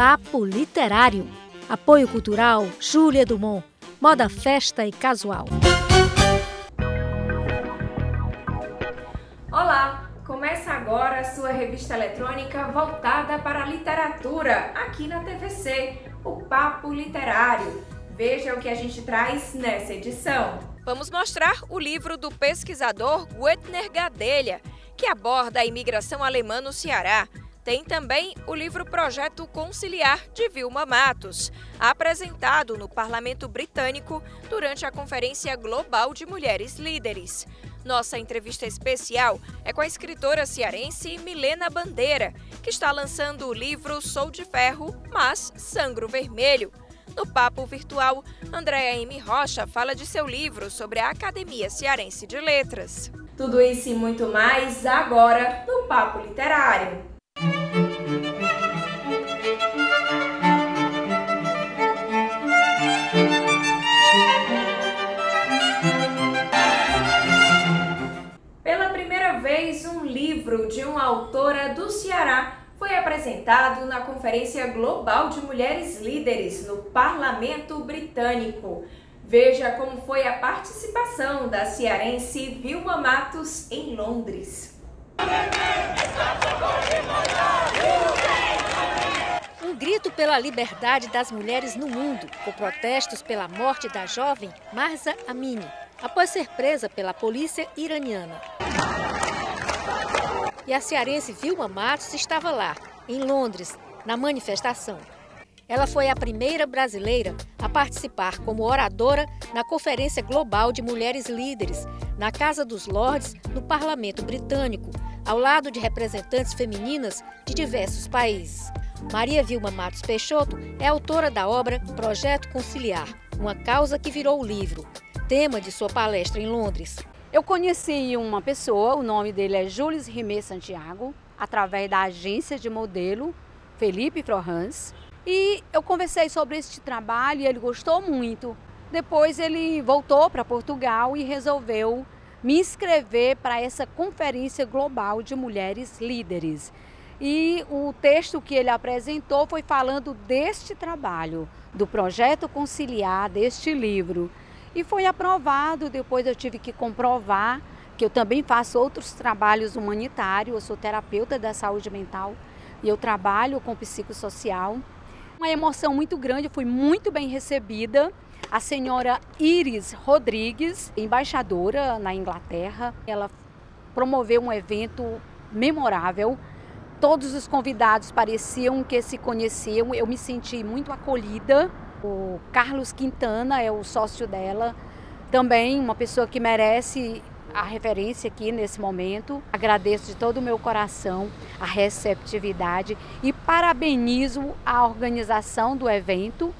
Papo Literário. Apoio Cultural Júlia Dumont. Moda Festa e Casual. Olá! Começa agora a sua revista eletrônica voltada para a literatura, aqui na TVC, o Papo Literário. Veja o que a gente traz nessa edição. Vamos mostrar o livro do pesquisador Guetner Gadelha, que aborda a imigração alemã no Ceará. Tem também o livro Projeto Conciliar de Vilma Matos, apresentado no Parlamento Britânico durante a Conferência Global de Mulheres Líderes. Nossa entrevista especial é com a escritora cearense Milena Bandeira, que está lançando o livro Sou de Ferro, mas Sangro Vermelho. No papo virtual, Andréa M. Rocha fala de seu livro sobre a Academia Cearense de Letras. Tudo isso e muito mais agora no Papo Literário. Livro de uma autora do Ceará foi apresentado na Conferência Global de Mulheres Líderes no Parlamento Britânico. Veja como foi a participação da cearense Vilma Matos em Londres. Um grito pela liberdade das mulheres no mundo, com protestos pela morte da jovem Marza Amini, após ser presa pela polícia iraniana. E a cearense Vilma Matos estava lá, em Londres, na manifestação. Ela foi a primeira brasileira a participar como oradora na Conferência Global de Mulheres Líderes, na Casa dos Lordes, no Parlamento Britânico, ao lado de representantes femininas de diversos países. Maria Vilma Matos Peixoto é autora da obra Projeto Conciliar, uma causa que virou o livro, tema de sua palestra em Londres. Eu conheci uma pessoa, o nome dele é Jules Rimé Santiago, através da agência de modelo Felipe Florence. E eu conversei sobre este trabalho e ele gostou muito. Depois ele voltou para Portugal e resolveu me inscrever para essa conferência global de mulheres líderes. E o texto que ele apresentou foi falando deste trabalho, do projeto conciliar, deste livro e foi aprovado. Depois eu tive que comprovar que eu também faço outros trabalhos humanitários, eu sou terapeuta da saúde mental e eu trabalho com psicossocial. Uma emoção muito grande, fui muito bem recebida. A senhora Iris Rodrigues, embaixadora na Inglaterra, ela promoveu um evento memorável. Todos os convidados pareciam que se conheciam, eu me senti muito acolhida. O Carlos Quintana é o sócio dela, também uma pessoa que merece a referência aqui nesse momento. Agradeço de todo o meu coração a receptividade e parabenizo a organização do evento,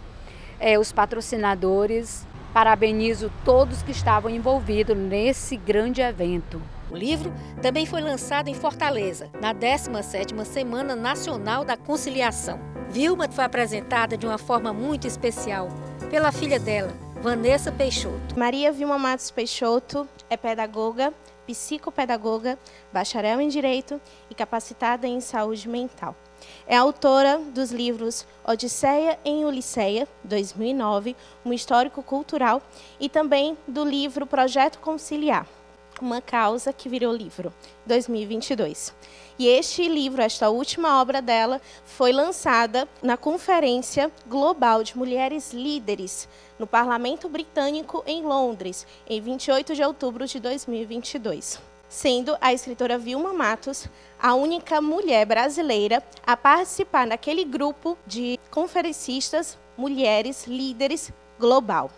eh, os patrocinadores, parabenizo todos que estavam envolvidos nesse grande evento. O livro também foi lançado em Fortaleza, na 17ª Semana Nacional da Conciliação. Vilma foi apresentada de uma forma muito especial pela filha dela, Vanessa Peixoto. Maria Vilma Matos Peixoto é pedagoga, psicopedagoga, bacharel em Direito e capacitada em Saúde Mental. É autora dos livros Odisseia em Ulisseia, 2009, um histórico cultural, e também do livro Projeto Conciliar, uma causa que virou livro, 2022. E este livro, esta última obra dela, foi lançada na Conferência Global de Mulheres Líderes no Parlamento Britânico em Londres, em 28 de outubro de 2022 sendo a escritora Vilma Matos a única mulher brasileira a participar naquele grupo de conferencistas mulheres líderes global.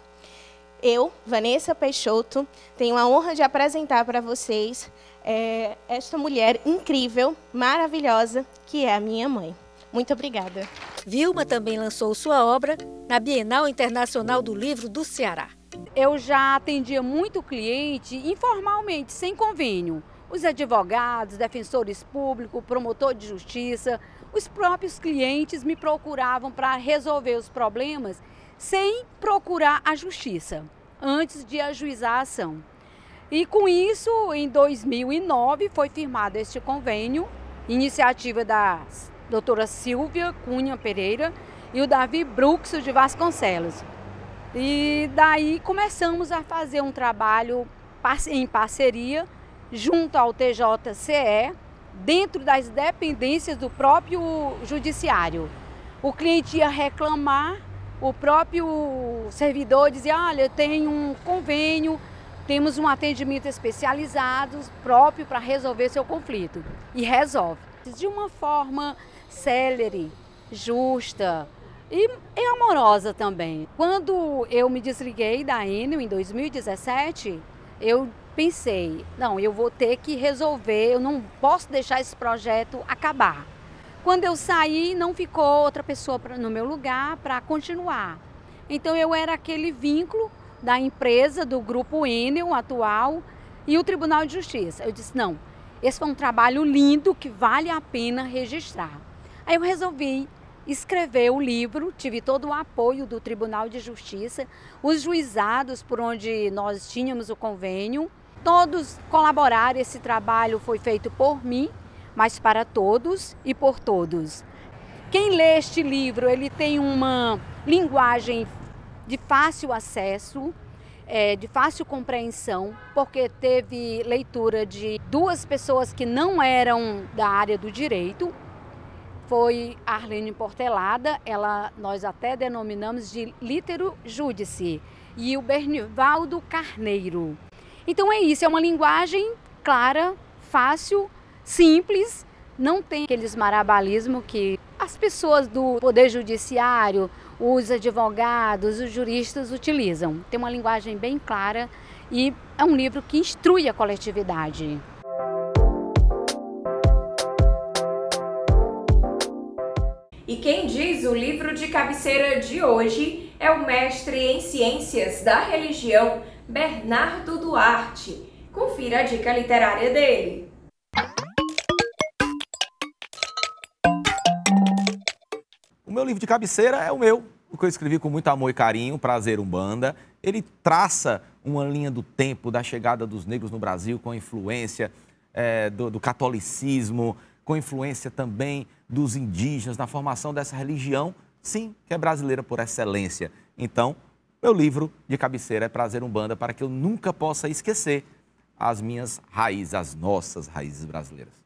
Eu, Vanessa Peixoto, tenho a honra de apresentar para vocês é, esta mulher incrível, maravilhosa, que é a minha mãe. Muito obrigada. Vilma também lançou sua obra na Bienal Internacional do Livro do Ceará. Eu já atendia muito cliente informalmente, sem convênio. Os advogados, defensores públicos, promotor de justiça, os próprios clientes me procuravam para resolver os problemas sem procurar a justiça, antes de ajuizar a ação. E com isso, em 2009, foi firmado este convênio, iniciativa da doutora Silvia Cunha Pereira e o Davi Bruxo de Vasconcelos. E daí começamos a fazer um trabalho em parceria junto ao TJCE, dentro das dependências do próprio judiciário. O cliente ia reclamar, o próprio servidor dizia: Olha, tenho um convênio, temos um atendimento especializado próprio para resolver seu conflito. E resolve. De uma forma célere, justa, e, e amorosa também. Quando eu me desliguei da Enel em 2017, eu pensei, não, eu vou ter que resolver, eu não posso deixar esse projeto acabar. Quando eu saí, não ficou outra pessoa pra, no meu lugar para continuar. Então eu era aquele vínculo da empresa, do grupo Enel atual e o Tribunal de Justiça. Eu disse, não, esse foi um trabalho lindo que vale a pena registrar. Aí eu resolvi escrever o livro, tive todo o apoio do Tribunal de Justiça, os juizados por onde nós tínhamos o convênio, todos colaboraram, esse trabalho foi feito por mim, mas para todos e por todos. Quem lê este livro, ele tem uma linguagem de fácil acesso, é, de fácil compreensão, porque teve leitura de duas pessoas que não eram da área do direito, foi Arlene Portelada, ela nós até denominamos de litero judice, e o Bernivaldo Carneiro. Então é isso, é uma linguagem clara, fácil, simples, não tem aqueles marabalismo que as pessoas do poder judiciário, os advogados, os juristas utilizam. Tem uma linguagem bem clara e é um livro que instrui a coletividade. E quem diz o livro de cabeceira de hoje é o mestre em ciências da religião, Bernardo Duarte. Confira a dica literária dele. O meu livro de cabeceira é o meu, o que eu escrevi com muito amor e carinho, Prazer Umbanda. Ele traça uma linha do tempo da chegada dos negros no Brasil com a influência é, do, do catolicismo, com influência também dos indígenas na formação dessa religião, sim, que é brasileira por excelência. Então, meu livro de cabeceira é Prazer Umbanda para que eu nunca possa esquecer as minhas raízes, as nossas raízes brasileiras.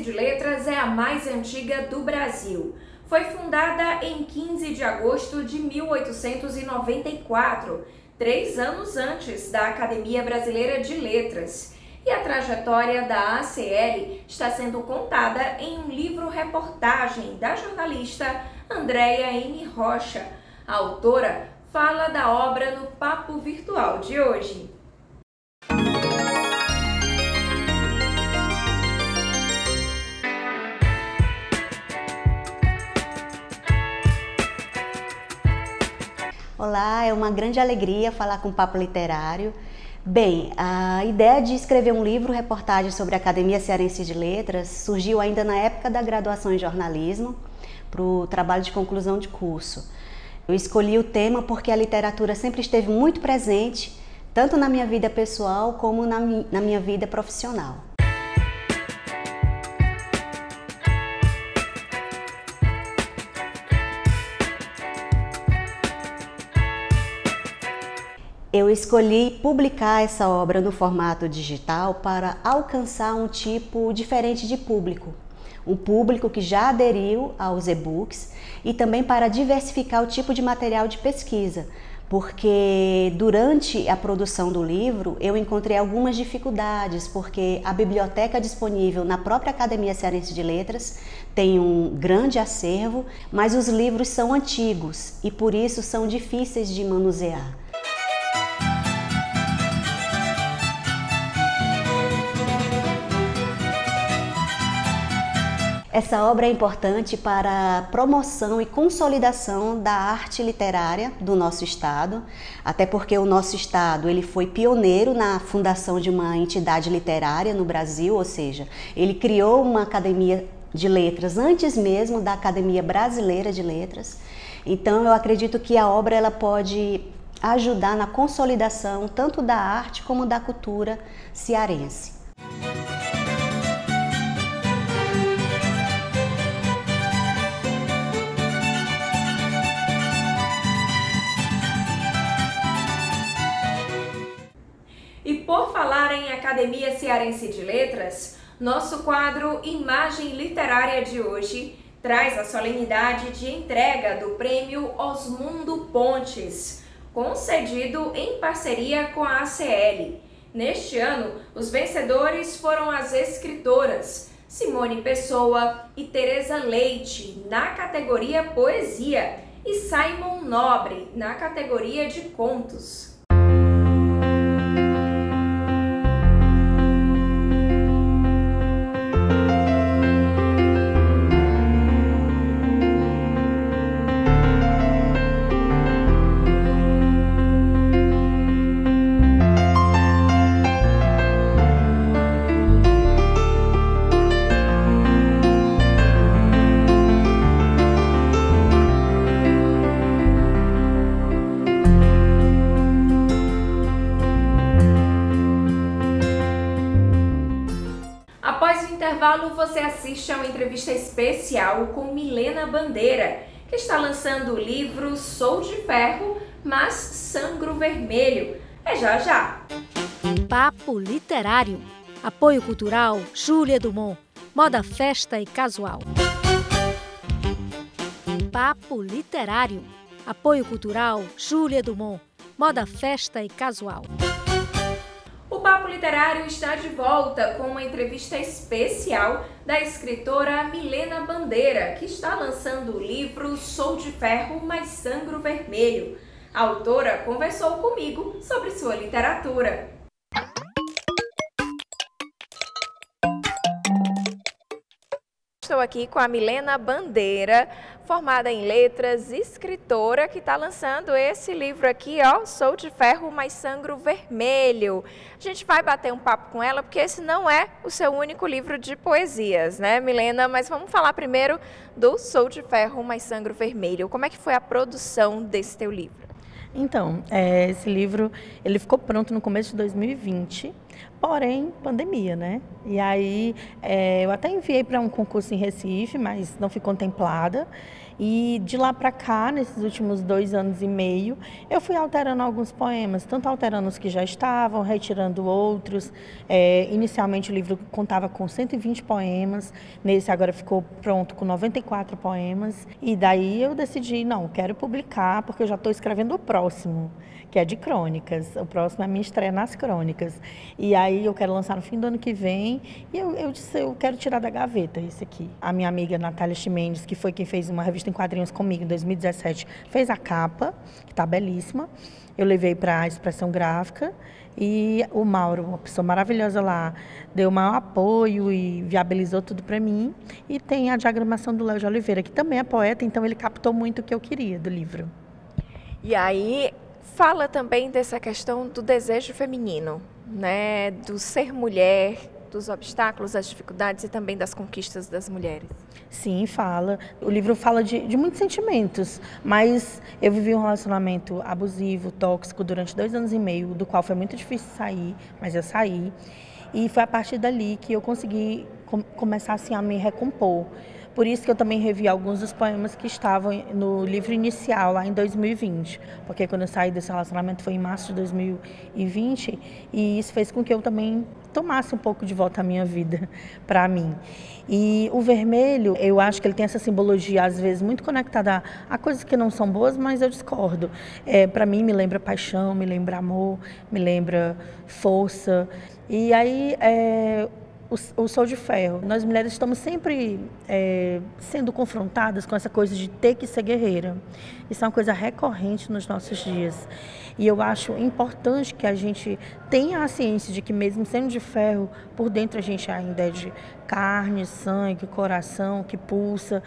De Letras é a mais antiga do Brasil. Foi fundada em 15 de agosto de 1894 três anos antes da Academia Brasileira de Letras. E a trajetória da ACL está sendo contada em um livro-reportagem da jornalista Andréia N. Rocha. A autora fala da obra no Papo Virtual de hoje. Olá, é uma grande alegria falar com o Papo Literário. Bem, a ideia de escrever um livro reportagem sobre a Academia Cearense de Letras surgiu ainda na época da graduação em jornalismo, para o trabalho de conclusão de curso. Eu escolhi o tema porque a literatura sempre esteve muito presente, tanto na minha vida pessoal como na, na minha vida profissional. Eu escolhi publicar essa obra no formato digital para alcançar um tipo diferente de público. Um público que já aderiu aos e-books e também para diversificar o tipo de material de pesquisa, porque durante a produção do livro eu encontrei algumas dificuldades, porque a biblioteca disponível na própria Academia Cearense de Letras tem um grande acervo, mas os livros são antigos e por isso são difíceis de manusear. Essa obra é importante para a promoção e consolidação da arte literária do nosso estado, até porque o nosso estado ele foi pioneiro na fundação de uma entidade literária no Brasil, ou seja, ele criou uma academia de letras antes mesmo da Academia Brasileira de Letras. Então eu acredito que a obra ela pode ajudar na consolidação tanto da arte como da cultura cearense. E por falar em Academia Cearense de Letras, nosso quadro Imagem Literária de hoje traz a solenidade de entrega do prêmio Osmundo Pontes, concedido em parceria com a ACL. Neste ano, os vencedores foram as escritoras Simone Pessoa e Teresa Leite, na categoria Poesia, e Simon Nobre, na categoria de Contos. Você assiste a uma entrevista especial com Milena Bandeira, que está lançando o livro Sou de Ferro, mas Sangro Vermelho. É já já! Papo Literário. Apoio Cultural Júlia Dumont. Moda Festa e Casual. Papo Literário. Apoio Cultural Júlia Dumont. Moda Festa e Casual. O Papo Literário está de volta com uma entrevista especial da escritora Milena Bandeira, que está lançando o livro Sou de Ferro, mas Sangro Vermelho. A autora conversou comigo sobre sua literatura. Estou aqui com a Milena Bandeira, formada em letras, escritora, que está lançando esse livro aqui, ó, Sou de Ferro, mas Sangro Vermelho. A gente vai bater um papo com ela, porque esse não é o seu único livro de poesias, né, Milena? Mas vamos falar primeiro do Sou de Ferro, mas Sangro Vermelho. Como é que foi a produção desse teu livro? Então, é, esse livro ele ficou pronto no começo de 2020, porém pandemia, né? E aí é, eu até enviei para um concurso em Recife, mas não fui contemplada. E de lá para cá, nesses últimos dois anos e meio, eu fui alterando alguns poemas, tanto alterando os que já estavam, retirando outros. É, inicialmente o livro contava com 120 poemas, nesse agora ficou pronto com 94 poemas. E daí eu decidi, não, quero publicar, porque eu já estou escrevendo o próximo que é de crônicas. O próximo é a minha estreia nas crônicas. E aí eu quero lançar no fim do ano que vem. E eu, eu disse, eu quero tirar da gaveta esse aqui. A minha amiga Natália Chimendes, que foi quem fez uma revista em quadrinhos comigo em 2017, fez a capa, que está belíssima. Eu levei para a expressão gráfica. E o Mauro, uma pessoa maravilhosa lá, deu o maior apoio e viabilizou tudo para mim. E tem a diagramação do Léo de Oliveira, que também é poeta, então ele captou muito o que eu queria do livro. E aí, fala também dessa questão do desejo feminino, né, do ser mulher, dos obstáculos, das dificuldades e também das conquistas das mulheres. Sim, fala. O livro fala de, de muitos sentimentos, mas eu vivi um relacionamento abusivo, tóxico, durante dois anos e meio, do qual foi muito difícil sair, mas eu saí. E foi a partir dali que eu consegui com, começar assim, a me recompor. Por isso que eu também revi alguns dos poemas que estavam no livro inicial, lá em 2020. Porque quando eu saí desse relacionamento foi em março de 2020, e isso fez com que eu também tomasse um pouco de volta a minha vida para mim. E o vermelho, eu acho que ele tem essa simbologia, às vezes, muito conectada a, coisas que não são boas, mas eu discordo. É, para mim, me lembra paixão, me lembra amor, me lembra força. E aí, é, o, o Sou de Ferro. Nós mulheres estamos sempre é, sendo confrontadas com essa coisa de ter que ser guerreira. Isso é uma coisa recorrente nos nossos dias. E eu acho importante que a gente tenha a ciência de que, mesmo sendo de ferro, por dentro a gente ainda é de carne, sangue, coração, que pulsa.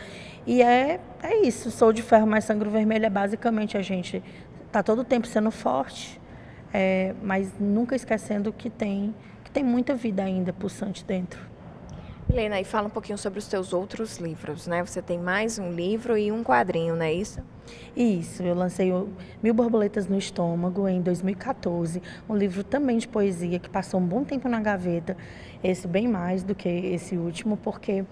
E é, é isso. Sou de ferro, mas sangue vermelho é basicamente a gente tá todo o tempo sendo forte, é, mas nunca esquecendo que tem tem muita vida ainda pulsante dentro. Helena, e fala um pouquinho sobre os seus outros livros, né? Você tem mais um livro e um quadrinho, não é isso? Isso, eu lancei Mil Borboletas no Estômago em 2014, um livro também de poesia que passou um bom tempo na gaveta, esse bem mais do que esse último, porque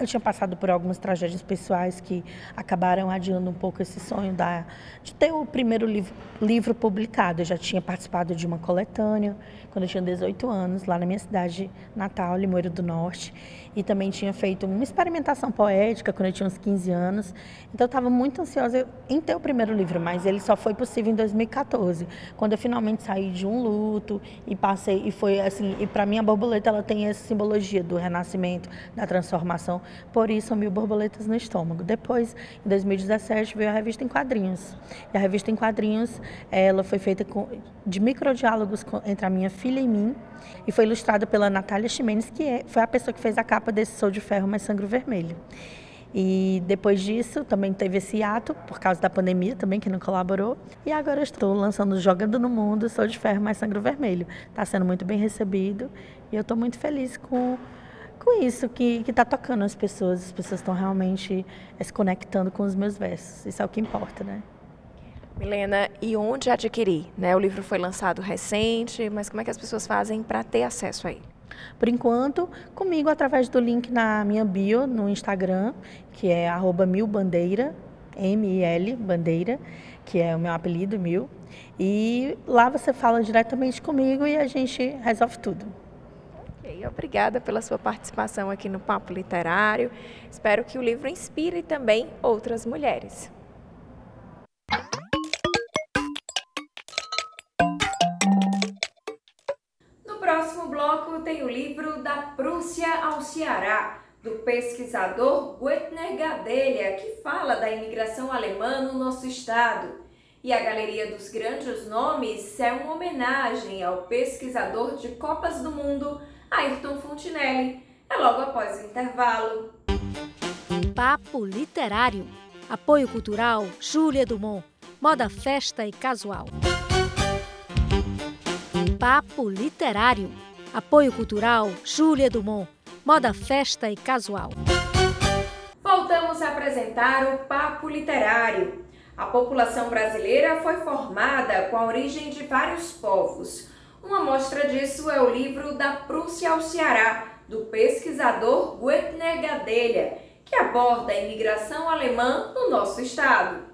eu tinha passado por algumas tragédias pessoais que acabaram adiando um pouco esse sonho da, de ter o primeiro livro, livro publicado. Eu já tinha participado de uma coletânea quando eu tinha 18 anos, lá na minha cidade natal, Limoeiro do Norte. E também tinha feito uma experimentação poética quando eu tinha uns 15 anos. Então eu estava muito ansiosa em ter o primeiro livro, mas ele só foi possível em 2014, quando eu finalmente saí de um luto e passei e foi assim, e para mim a borboleta ela tem essa simbologia do renascimento, da transformação. Por isso, Mil Borboletas no Estômago. Depois, em 2017, veio a revista em quadrinhos. E a revista em quadrinhos, ela foi feita com, de microdiálogos entre a minha filha e mim, e foi ilustrada pela Natália Ximenes, que é, foi a pessoa que fez a capa desse Sou de Ferro, mas Sangro Vermelho. E depois disso, também teve esse ato, por causa da pandemia também, que não colaborou. E agora estou lançando Jogando no Mundo, Sou de Ferro, mais Sangro Vermelho. Está sendo muito bem recebido e eu estou muito feliz com com isso que está tocando as pessoas. As pessoas estão realmente é, se conectando com os meus versos. Isso é o que importa, né? Milena, e onde adquirir? Né? O livro foi lançado recente, mas como é que as pessoas fazem para ter acesso a ele? Por enquanto, comigo através do link na minha bio no Instagram, que é milbandeira, M-I-L, bandeira, que é o meu apelido, Mil. E lá você fala diretamente comigo e a gente resolve tudo. Ok, obrigada pela sua participação aqui no Papo Literário. Espero que o livro inspire também outras mulheres. Tem o livro Da Prússia ao Ceará, do pesquisador Guetner Gadelha, que fala da imigração alemã no nosso estado. E a Galeria dos Grandes Nomes é uma homenagem ao pesquisador de Copas do Mundo, Ayrton Fontinelli. É logo após o intervalo. Papo Literário. Apoio Cultural Júlia Dumont. Moda Festa e Casual. Papo Literário. Apoio Cultural Júlia Dumont. Moda Festa e Casual. Voltamos a apresentar o Papo Literário. A população brasileira foi formada com a origem de vários povos. Uma mostra disso é o livro Da Prússia ao Ceará, do pesquisador Guetner Gadelha, que aborda a imigração alemã no nosso estado.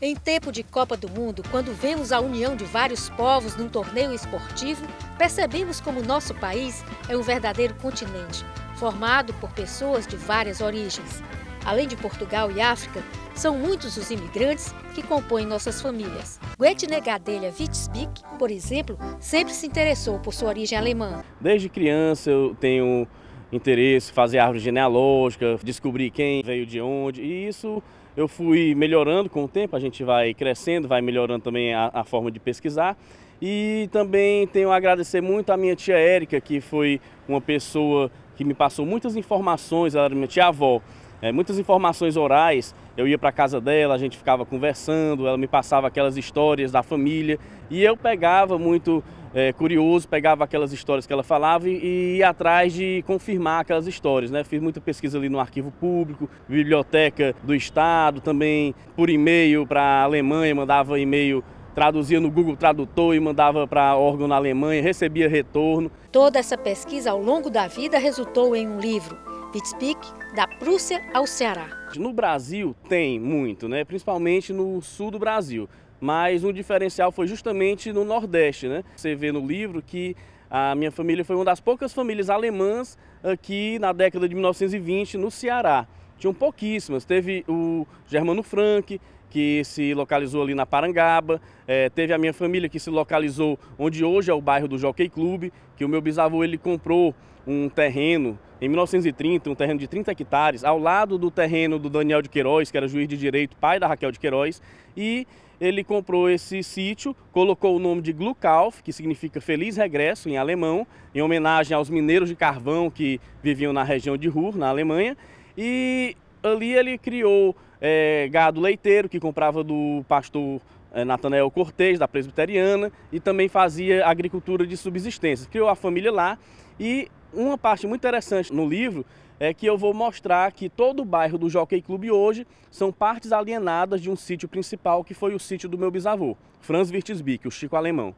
Em tempo de Copa do Mundo, quando vemos a união de vários povos num torneio esportivo, percebemos como nosso país é um verdadeiro continente, formado por pessoas de várias origens. Além de Portugal e África, são muitos os imigrantes que compõem nossas famílias. Guetner Gadelha Witzbeck, por exemplo, sempre se interessou por sua origem alemã. Desde criança eu tenho interesse fazer árvore genealógica, descobrir quem veio de onde, e isso eu fui melhorando com o tempo, a gente vai crescendo, vai melhorando também a, a forma de pesquisar. E também tenho a agradecer muito à minha tia Érica, que foi uma pessoa que me passou muitas informações, ela era minha tia-avó, é, muitas informações orais. Eu ia para casa dela, a gente ficava conversando, ela me passava aquelas histórias da família e eu pegava muito é, curioso, pegava aquelas histórias que ela falava e, e ia atrás de confirmar aquelas histórias. Né? Fiz muita pesquisa ali no arquivo público, biblioteca do estado, também por e-mail para a Alemanha, mandava e-mail traduzia no Google Tradutor e mandava para órgão na Alemanha, recebia retorno. Toda essa pesquisa ao longo da vida resultou em um livro, Witzpeak, da Prússia ao Ceará. No Brasil tem muito, né? principalmente no sul do Brasil, mas um diferencial foi justamente no Nordeste. Né? Você vê no livro que a minha família foi uma das poucas famílias alemãs aqui na década de 1920 no Ceará. Tinham pouquíssimas. Teve o Germano Frank, que se localizou ali na Parangaba. É, teve a minha família que se localizou onde hoje é o bairro do Jockey Club, que o meu bisavô ele comprou um terreno em 1930, um terreno de 30 hectares, ao lado do terreno do Daniel de Queiroz, que era juiz de direito, pai da Raquel de Queiroz, e ele comprou esse sítio, colocou o nome de Glukauf, que significa feliz regresso em alemão, em homenagem aos mineiros de carvão que viviam na região de Ruhr, na Alemanha, e ali ele criou é, gado leiteiro, que comprava do pastor é, Natanael Cortez, da presbiteriana, e também fazia agricultura de subsistência. Criou a família lá e uma parte muito interessante no livro é que eu vou mostrar que todo o bairro do Jockey Clube hoje são partes alienadas de um sítio principal que foi o sítio do meu bisavô, Franz Wirtesbick, o Chico Alemão.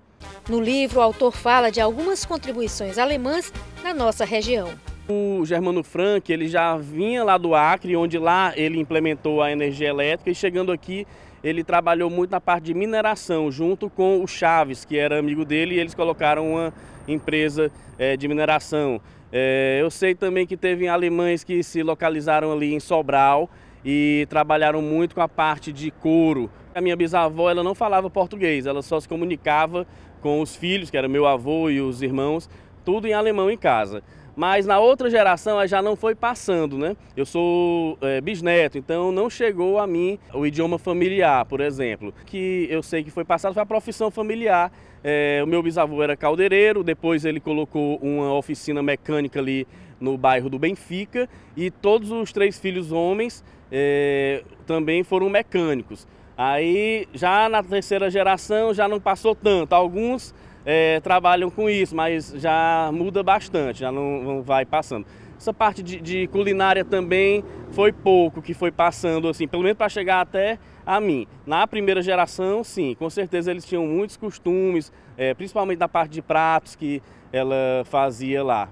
No livro, o autor fala de algumas contribuições alemãs na nossa região. O Germano Frank, ele já vinha lá do Acre, onde lá ele implementou a energia elétrica e chegando aqui ele trabalhou muito na parte de mineração, junto com o Chaves, que era amigo dele, e eles colocaram uma empresa é, de mineração. É, eu sei também que teve alemães que se localizaram ali em Sobral e trabalharam muito com a parte de couro. A minha bisavó ela não falava português, ela só se comunicava com os filhos, que era meu avô e os irmãos, tudo em alemão em casa. Mas na outra geração já não foi passando, né? Eu sou é, bisneto, então não chegou a mim o idioma familiar, por exemplo. Que eu sei que foi passado foi a profissão familiar. É, o meu bisavô era caldeireiro, depois ele colocou uma oficina mecânica ali no bairro do Benfica e todos os três filhos homens é, também foram mecânicos. Aí já na terceira geração já não passou tanto. Alguns é, trabalham com isso, mas já muda bastante, já não, não vai passando. Essa parte de, de, culinária também foi pouco que foi passando, assim, pelo menos para chegar até a mim. Na primeira geração, sim, com certeza eles tinham muitos costumes, é, principalmente da parte de pratos que ela fazia lá.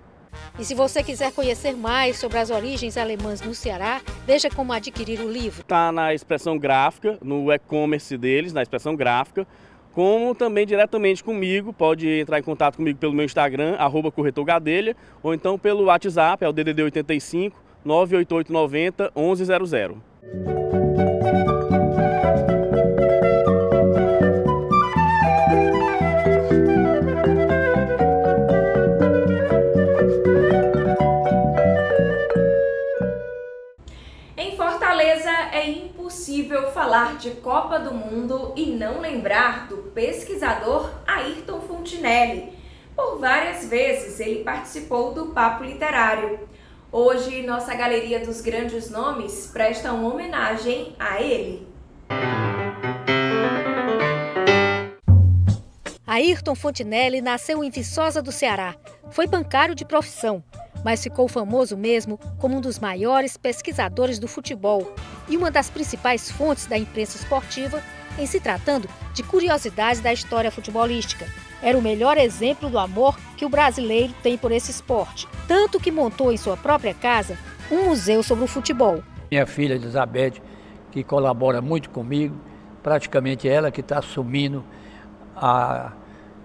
E se você quiser conhecer mais sobre as origens alemãs no Ceará, veja como adquirir o livro. Está na expressão gráfica, no e-commerce deles, na expressão gráfica como também diretamente comigo, pode entrar em contato comigo pelo meu Instagram, arroba corretorgadelha, ou então pelo WhatsApp, é o DDD 85 98890 1100. Impossível falar de Copa do Mundo e não lembrar do pesquisador Ayrton Fontinelli. Por várias vezes ele participou do Papo Literário. Hoje, nossa galeria dos grandes nomes presta uma homenagem a ele. Ayrton Fontinelli nasceu em Viçosa do Ceará. Foi bancário de profissão mas ficou famoso mesmo como um dos maiores pesquisadores do futebol e uma das principais fontes da imprensa esportiva em se tratando de curiosidades da história futebolística. Era o melhor exemplo do amor que o brasileiro tem por esse esporte, tanto que montou em sua própria casa um museu sobre o futebol. Minha filha Elizabeth, que colabora muito comigo, praticamente ela que está assumindo a,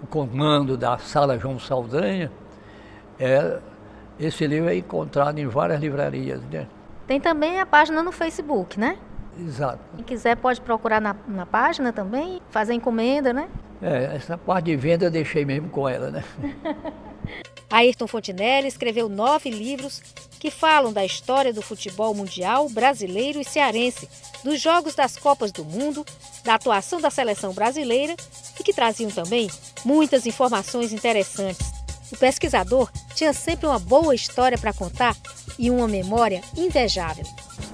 o comando da Sala João Saldanha, é, esse livro é encontrado em várias livrarias. Né? Tem também a página no Facebook, né? Exato. Quem quiser pode procurar na, na página também, fazer encomenda, né? É, essa parte de venda eu deixei mesmo com ela, né? Ayrton Fontinelli escreveu nove livros que falam da história do futebol mundial brasileiro e cearense, dos jogos das Copas do Mundo, da atuação da seleção brasileira e que traziam também muitas informações interessantes o pesquisador tinha sempre uma boa história para contar e uma memória invejável.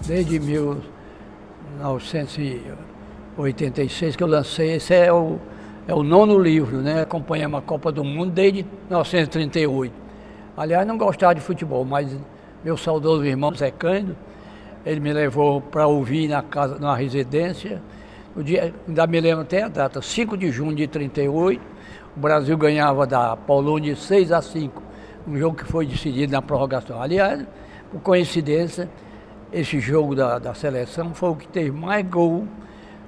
Desde 1986 que eu lancei, esse é o, é o nono livro, né? Acompanhamos a Copa do Mundo desde 1938. Aliás, não gostava de futebol, mas meu saudoso irmão Zé Cândido, ele me levou para ouvir na casa, na residência. O dia, ainda me lembro até a data, 5 de junho de 38 o Brasil ganhava da Polônia 6 a 5, um jogo que foi decidido na prorrogação. Aliás, por coincidência, esse jogo da, da seleção foi o que teve mais gol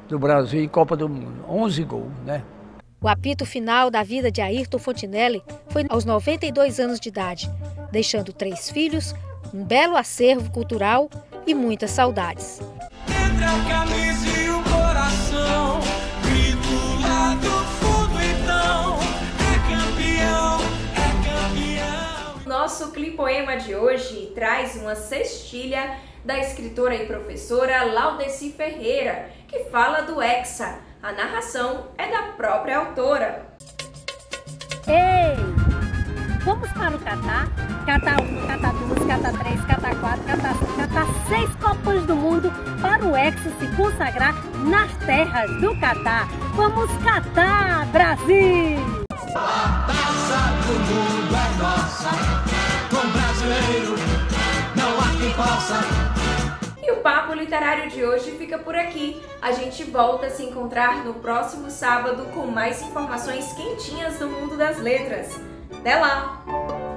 do Brasil em Copa do Mundo, 11 gols, né? O apito final da vida de Ayrton Fontinelli foi aos 92 anos de idade, deixando três filhos, um belo acervo cultural e muitas saudades. Nosso clipoema de hoje traz uma cestilha da escritora e professora Laudeci Ferreira, que fala do Hexa. A narração é da própria autora. Ei! Vamos para o Catar? Catar 1, Catar 2, Catar 3, Catar 4, Catar 5, Catar 6 Copas do Mundo para o Hexa se consagrar nas terras do Catar. Vamos Catar, Brasil! A taça do mundo é nossa brasileiro, não há quem possa e o Papo Literário de hoje fica por aqui. A gente volta a se encontrar no próximo sábado com mais informações quentinhas do mundo das letras. Até lá!